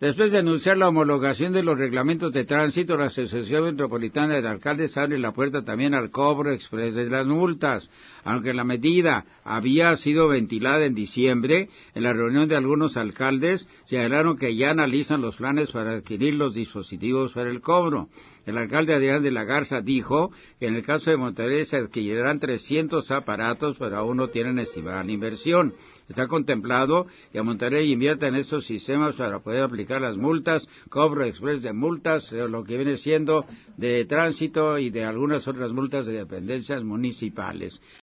Después de anunciar la homologación de los reglamentos de tránsito, la Asociación Metropolitana de Alcaldes abre la puerta también al cobro express de las multas. Aunque la medida había sido ventilada en diciembre, en la reunión de algunos alcaldes señalaron que ya analizan los planes para adquirir los dispositivos para el cobro. El alcalde Adrián de la Garza dijo que en el caso de Monterrey se adquirirán 300 aparatos, pero aún no tienen estimada la inversión. Está contemplado que Monterrey invierta en estos sistemas para poder aplicar las multas, cobro express de multas, eh, lo que viene siendo de tránsito y de algunas otras multas de dependencias municipales.